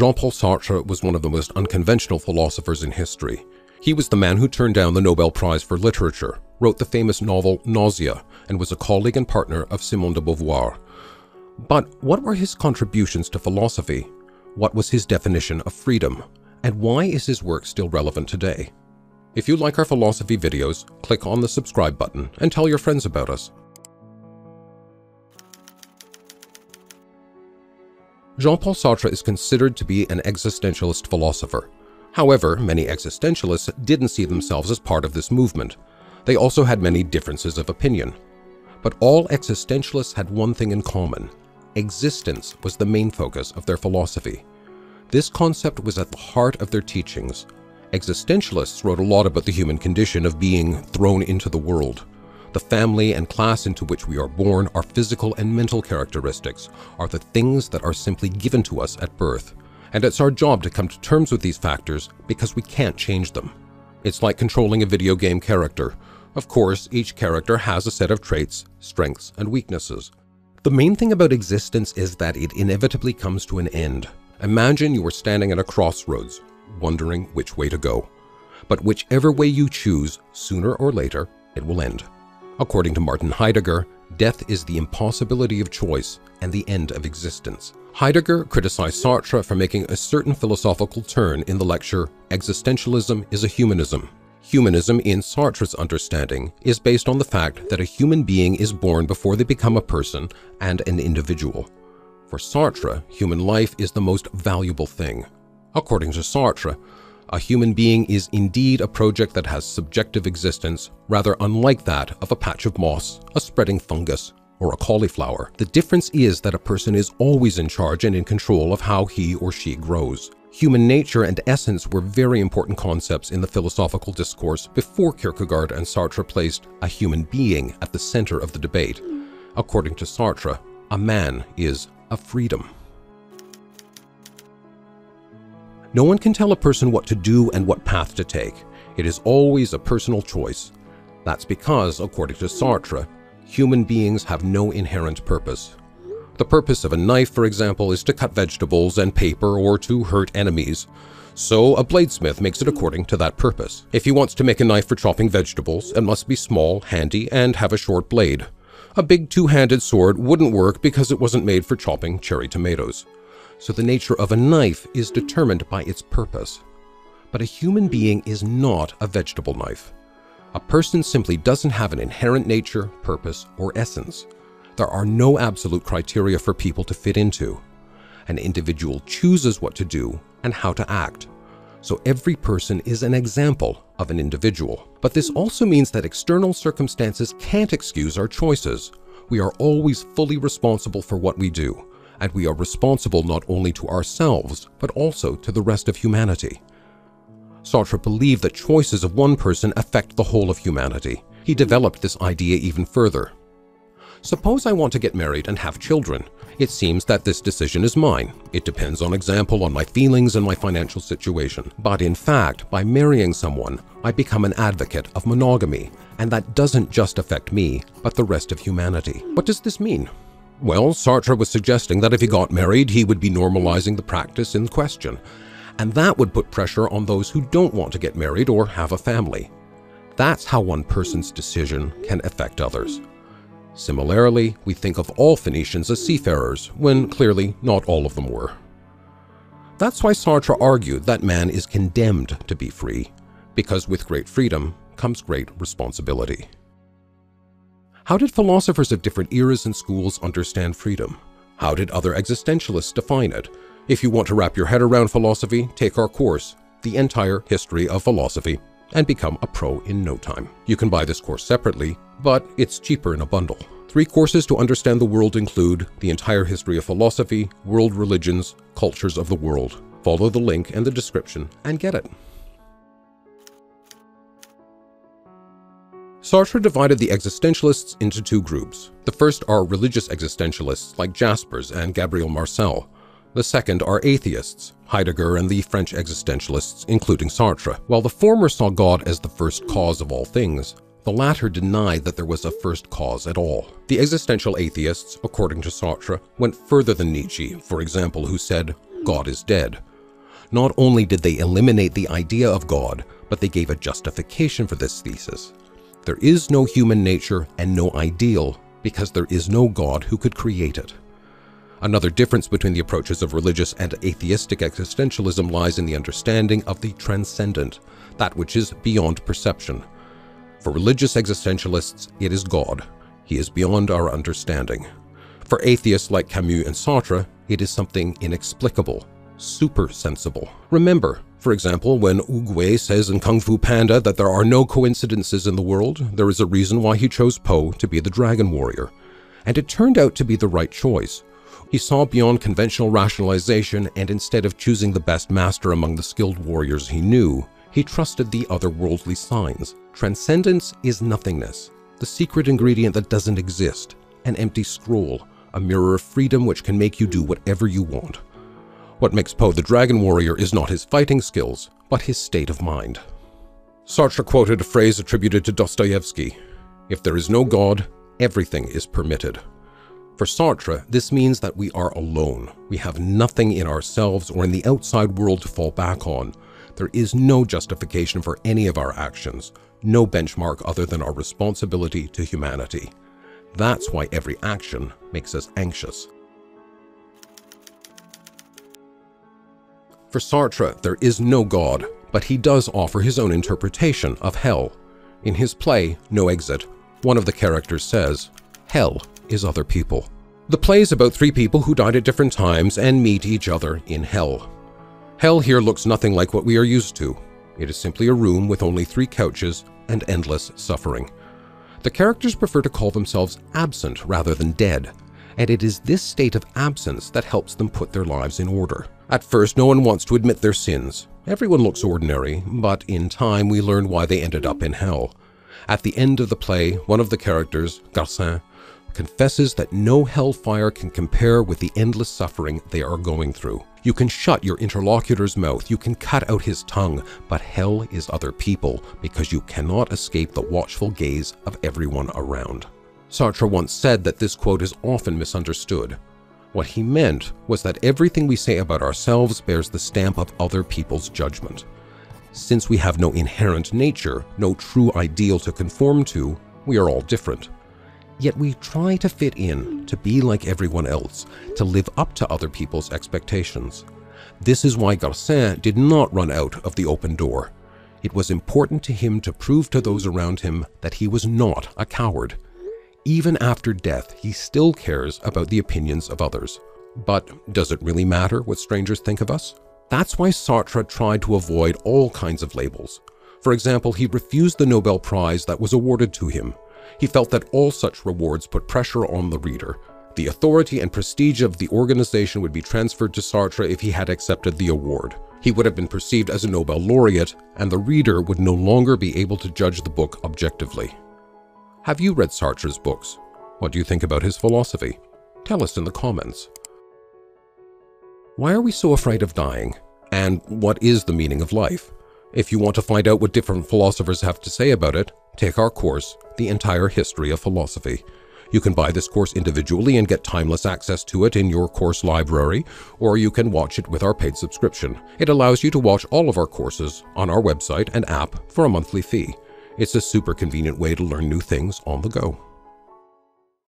Jean-Paul Sartre was one of the most unconventional philosophers in history. He was the man who turned down the Nobel Prize for Literature, wrote the famous novel Nausea, and was a colleague and partner of Simone de Beauvoir. But what were his contributions to philosophy? What was his definition of freedom? And why is his work still relevant today? If you like our philosophy videos, click on the subscribe button and tell your friends about us. Jean-Paul Sartre is considered to be an existentialist philosopher. However, many existentialists didn't see themselves as part of this movement. They also had many differences of opinion. But all existentialists had one thing in common. Existence was the main focus of their philosophy. This concept was at the heart of their teachings. Existentialists wrote a lot about the human condition of being thrown into the world. The family and class into which we are born, our physical and mental characteristics, are the things that are simply given to us at birth. And it's our job to come to terms with these factors because we can't change them. It's like controlling a video game character. Of course, each character has a set of traits, strengths, and weaknesses. The main thing about existence is that it inevitably comes to an end. Imagine you are standing at a crossroads, wondering which way to go. But whichever way you choose, sooner or later, it will end. According to Martin Heidegger, death is the impossibility of choice and the end of existence. Heidegger criticized Sartre for making a certain philosophical turn in the lecture Existentialism is a Humanism. Humanism, in Sartre's understanding, is based on the fact that a human being is born before they become a person and an individual. For Sartre, human life is the most valuable thing. According to Sartre, a human being is indeed a project that has subjective existence, rather unlike that of a patch of moss, a spreading fungus, or a cauliflower. The difference is that a person is always in charge and in control of how he or she grows. Human nature and essence were very important concepts in the philosophical discourse before Kierkegaard and Sartre placed a human being at the center of the debate. According to Sartre, a man is a freedom. No one can tell a person what to do and what path to take. It is always a personal choice. That's because, according to Sartre, human beings have no inherent purpose. The purpose of a knife, for example, is to cut vegetables and paper or to hurt enemies. So a bladesmith makes it according to that purpose. If he wants to make a knife for chopping vegetables, it must be small, handy, and have a short blade. A big two-handed sword wouldn't work because it wasn't made for chopping cherry tomatoes so the nature of a knife is determined by its purpose. But a human being is not a vegetable knife. A person simply doesn't have an inherent nature, purpose, or essence. There are no absolute criteria for people to fit into. An individual chooses what to do and how to act. So every person is an example of an individual. But this also means that external circumstances can't excuse our choices. We are always fully responsible for what we do and we are responsible not only to ourselves, but also to the rest of humanity. Sartre believed that choices of one person affect the whole of humanity. He developed this idea even further. Suppose I want to get married and have children. It seems that this decision is mine. It depends on example on my feelings and my financial situation. But in fact, by marrying someone, I become an advocate of monogamy, and that doesn't just affect me, but the rest of humanity. What does this mean? Well, Sartre was suggesting that if he got married, he would be normalizing the practice in question, and that would put pressure on those who don't want to get married or have a family. That's how one person's decision can affect others. Similarly, we think of all Phoenicians as seafarers, when clearly not all of them were. That's why Sartre argued that man is condemned to be free, because with great freedom comes great responsibility. How did philosophers of different eras and schools understand freedom? How did other existentialists define it? If you want to wrap your head around philosophy, take our course, The Entire History of Philosophy, and become a pro in no time. You can buy this course separately, but it's cheaper in a bundle. Three courses to understand the world include The Entire History of Philosophy, World Religions, Cultures of the World. Follow the link in the description and get it. Sartre divided the existentialists into two groups. The first are religious existentialists like Jaspers and Gabriel Marcel. The second are atheists, Heidegger and the French existentialists, including Sartre. While the former saw God as the first cause of all things, the latter denied that there was a first cause at all. The existential atheists, according to Sartre, went further than Nietzsche, for example, who said, God is dead. Not only did they eliminate the idea of God, but they gave a justification for this thesis. There is no human nature and no ideal because there is no God who could create it. Another difference between the approaches of religious and atheistic existentialism lies in the understanding of the transcendent, that which is beyond perception. For religious existentialists, it is God. He is beyond our understanding. For atheists like Camus and Sartre, it is something inexplicable, super sensible. Remember, for example, when Oogway says in Kung Fu Panda that there are no coincidences in the world, there is a reason why he chose Po to be the Dragon Warrior. And it turned out to be the right choice. He saw beyond conventional rationalization, and instead of choosing the best master among the skilled warriors he knew, he trusted the otherworldly signs. Transcendence is nothingness, the secret ingredient that doesn't exist, an empty scroll, a mirror of freedom which can make you do whatever you want. What makes Po the Dragon Warrior is not his fighting skills, but his state of mind. Sartre quoted a phrase attributed to Dostoevsky If there is no God, everything is permitted. For Sartre, this means that we are alone. We have nothing in ourselves or in the outside world to fall back on. There is no justification for any of our actions, no benchmark other than our responsibility to humanity. That's why every action makes us anxious. For Sartre, there is no God, but he does offer his own interpretation of hell. In his play, No Exit, one of the characters says, Hell is other people. The play is about three people who died at different times and meet each other in hell. Hell here looks nothing like what we are used to. It is simply a room with only three couches and endless suffering. The characters prefer to call themselves absent rather than dead, and it is this state of absence that helps them put their lives in order. At first, no one wants to admit their sins. Everyone looks ordinary, but in time we learn why they ended up in hell. At the end of the play, one of the characters, Garcin, confesses that no hellfire can compare with the endless suffering they are going through. You can shut your interlocutor's mouth, you can cut out his tongue, but hell is other people because you cannot escape the watchful gaze of everyone around. Sartre once said that this quote is often misunderstood. What he meant was that everything we say about ourselves bears the stamp of other people's judgment. Since we have no inherent nature, no true ideal to conform to, we are all different. Yet we try to fit in, to be like everyone else, to live up to other people's expectations. This is why Garcin did not run out of the open door. It was important to him to prove to those around him that he was not a coward. Even after death, he still cares about the opinions of others. But does it really matter what strangers think of us? That's why Sartre tried to avoid all kinds of labels. For example, he refused the Nobel Prize that was awarded to him. He felt that all such rewards put pressure on the reader. The authority and prestige of the organization would be transferred to Sartre if he had accepted the award. He would have been perceived as a Nobel laureate, and the reader would no longer be able to judge the book objectively. Have you read Sartre's books? What do you think about his philosophy? Tell us in the comments. Why are we so afraid of dying? And what is the meaning of life? If you want to find out what different philosophers have to say about it, take our course, The Entire History of Philosophy. You can buy this course individually and get timeless access to it in your course library, or you can watch it with our paid subscription. It allows you to watch all of our courses on our website and app for a monthly fee. It's a super convenient way to learn new things on the go.